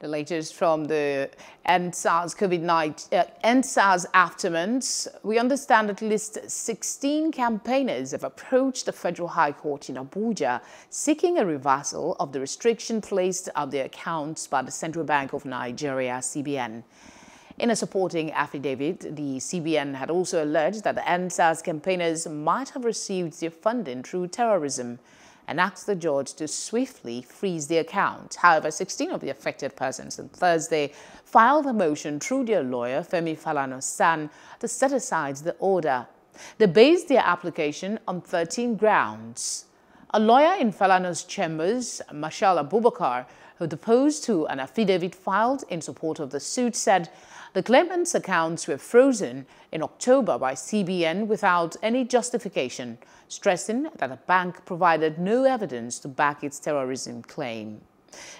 The latest from the EndSARS COVID-19, uh, EndSARS aftermath, we understand at least 16 campaigners have approached the Federal High Court in Abuja seeking a reversal of the restriction placed on their accounts by the Central Bank of Nigeria, CBN. In a supporting affidavit, the CBN had also alleged that the EndSARS campaigners might have received their funding through terrorism and asked the judge to swiftly freeze the account. However, 16 of the affected persons on Thursday filed a motion through their lawyer, Femi Falana-San, to set aside the order. They based their application on 13 grounds. A lawyer in Falana's chambers, Marshal Abubakar, who deposed to an affidavit filed in support of the suit, said the claimant's accounts were frozen in October by CBN without any justification, stressing that the bank provided no evidence to back its terrorism claim.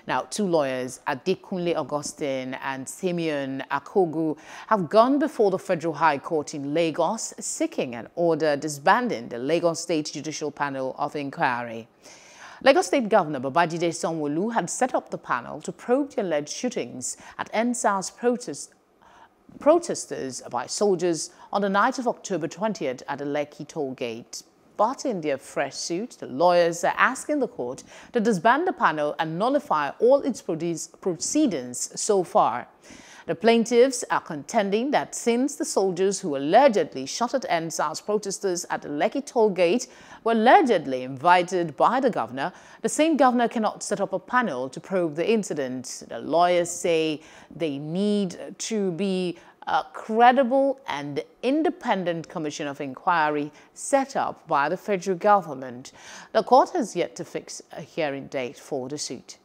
Now, two lawyers, Adekunle Augustine and Simeon Akogu, have gone before the Federal High Court in Lagos seeking an order disbanding the Lagos State Judicial Panel of Inquiry. Lagos State Governor Babajide Sanwo-Olu had set up the panel to probe the alleged shootings at EndSARS protest protesters by soldiers on the night of October 20th at the Lekki toll gate. But in their fresh suit, the lawyers are asking the court to disband the panel and nullify all its proceedings so far. The plaintiffs are contending that since the soldiers who allegedly shot at EndSARS protesters at the Lekki toll gate were allegedly invited by the governor, the same governor cannot set up a panel to probe the incident. The lawyers say they need to be a credible and independent commission of inquiry set up by the federal government. The court has yet to fix a hearing date for the suit.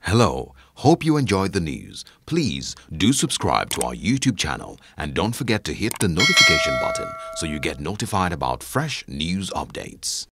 Hello, hope you enjoyed the news. Please do subscribe to our YouTube channel and don't forget to hit the notification button so you get notified about fresh news updates.